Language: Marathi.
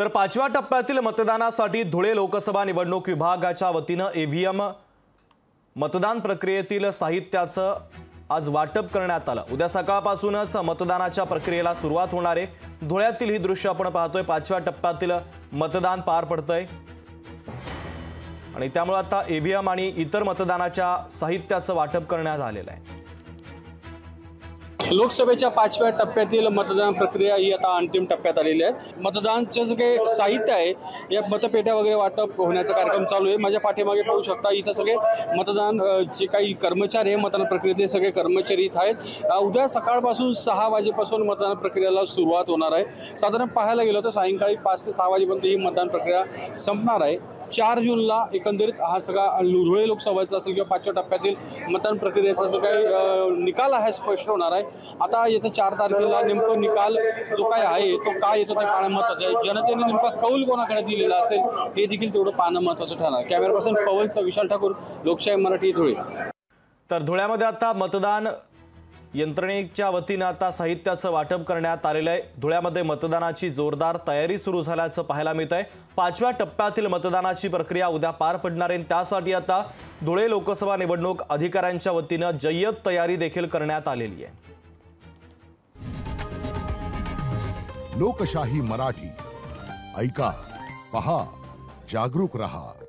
तर पाचव्या टप्प्यातील मतदानासाठी धुळे लोकसभा निवडणूक विभागाच्या वतीनं ईव्हीएम मतदान प्रक्रियेतील साहित्याचं आज वाटप करण्यात आलं. उद्या सकाळपासूनच मतदानाच्या प्रक्रियेला सुरुवात होणार आहे. धुळ्यातील ही दृश्य आपण पाहतोय. पाचव्या टप्प्यातील मतदान पार पडतंय. आणि त्यामुळे आता ईव्हीएम आणि इतर मतदानाच्या साहित्याचं वाटप करण्यात आलेलं आहे. लोकसभेच्या पाचव्या टप्प्यातील मतदान प्रक्रिया ही आता अंतिम टप्प्यात आलेली आहे. मतदानचं जे काही साहित्य आहे या मतपेट्या वगैरे वाटप होण्याचा कार्यक्रम चालू आहे. माझ्या पाठीमागे पाहू शकता इथं सगळे मतदान जे काही कर्मचारी आहे मतदान प्रक्रियेतले सगळे कर्मचारी इथं आहेत. उद्या सकाळपासून सहा वाजेपासून मतदान प्रक्रियेला सुरुवात होणार आहे. साधारण पाहायला गेलं तर सायंकाळी पाच ते सहा वाजेपर्यंत ही मतदान प्रक्रिया संपणार आहे. चार जूनला एकंदरीत हा सगळा धुळे लोकसभेचा असेल किंवा पाचव्या टप्प्यातील मतदान प्रक्रियेचा जो काही निकाल आहे स्पष्ट होणार आहे. आता येत्या चार तारखेला नेमकं निकाल जो काय आहे तो काय येतो ते पाहणं महत्वाचं आहे. जनतेने नेमका कौल कोणाकडे दिलेला असेल हे देखील तेवढं पाहणं महत्वाचं ठरणार. Camera person Pawan Vishal Thakur Lokshahi Marathi Dhule. तर धुळ्यामध्ये आता मतदान यंत्रणेच्या वतीनं आता साहित्याचं वाटप करण्यात आलेलं आहे. धुळ्यामध्ये मतदानाची जोरदार तयारी सुरू झाल्याचं पाहायला मिळत आहे. पाचव्या टप्प्यातील मतदानाची प्रक्रिया उद्या पार पडणार आहे. त्यासाठी आता धुळे लोकसभा निवडणूक अधिकाऱ्यांच्या वतीनं जय्यत तयारी देखील करण्यात आलेली आहे. लोकशाही मराठी. ऐका पहा जागरूक रहा.